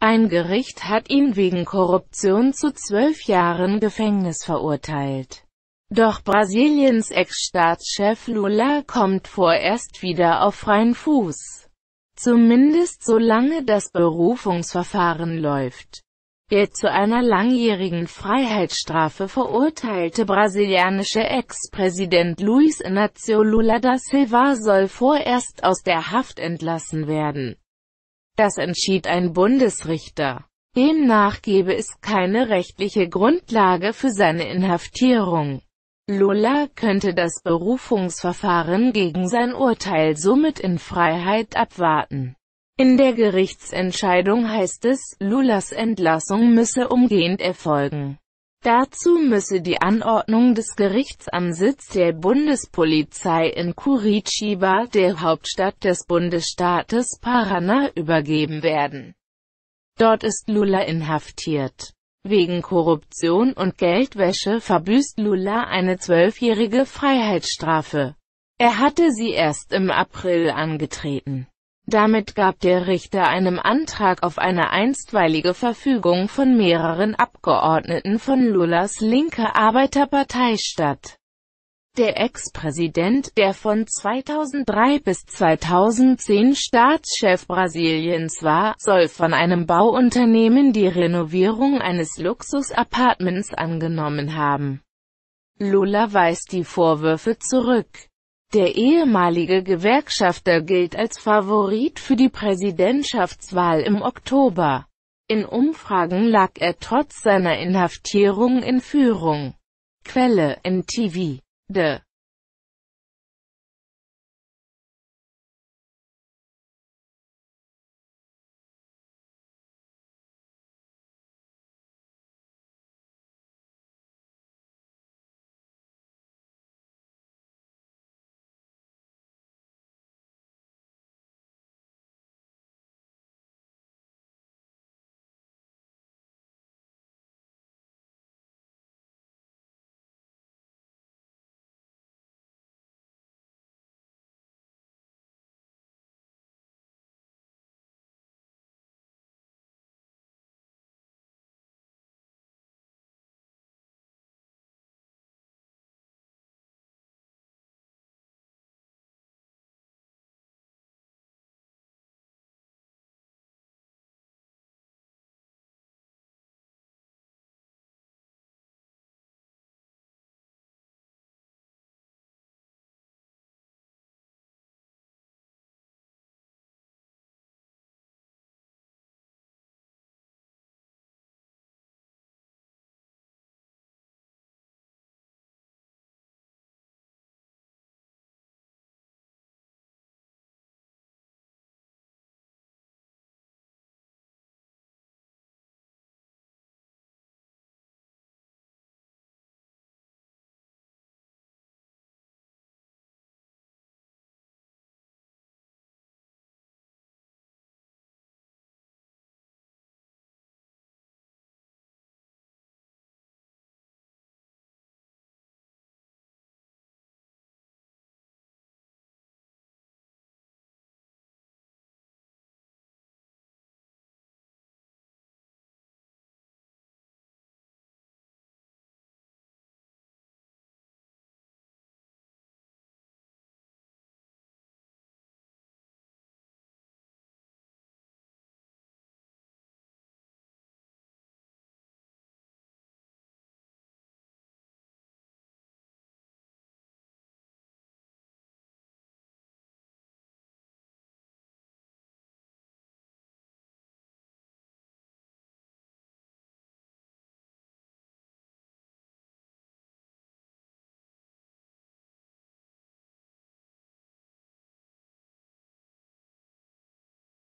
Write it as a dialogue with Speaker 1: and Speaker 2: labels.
Speaker 1: Ein Gericht hat ihn wegen Korruption zu zwölf Jahren Gefängnis verurteilt. Doch Brasiliens Ex-Staatschef Lula kommt vorerst wieder auf freien Fuß. Zumindest solange das Berufungsverfahren läuft. Der zu einer langjährigen Freiheitsstrafe verurteilte brasilianische Ex-Präsident Luiz Inácio Lula da Silva soll vorerst aus der Haft entlassen werden. Das entschied ein Bundesrichter. Demnach gebe es keine rechtliche Grundlage für seine Inhaftierung. Lula könnte das Berufungsverfahren gegen sein Urteil somit in Freiheit abwarten. In der Gerichtsentscheidung heißt es, Lulas Entlassung müsse umgehend erfolgen. Dazu müsse die Anordnung des Gerichts am Sitz der Bundespolizei in Curitiba, der Hauptstadt des Bundesstaates Paraná, übergeben werden. Dort ist Lula inhaftiert. Wegen Korruption und Geldwäsche verbüßt Lula eine zwölfjährige Freiheitsstrafe. Er hatte sie erst im April angetreten. Damit gab der Richter einem Antrag auf eine einstweilige Verfügung von mehreren Abgeordneten von Lulas linke Arbeiterpartei statt. Der Ex-Präsident, der von 2003 bis 2010 Staatschef Brasiliens war, soll von einem Bauunternehmen die Renovierung eines Luxus-Appartements angenommen haben. Lula weist die Vorwürfe zurück. Der ehemalige Gewerkschafter gilt als Favorit für die Präsidentschaftswahl im Oktober. In Umfragen lag er trotz seiner Inhaftierung in Führung. Quelle: NTV. De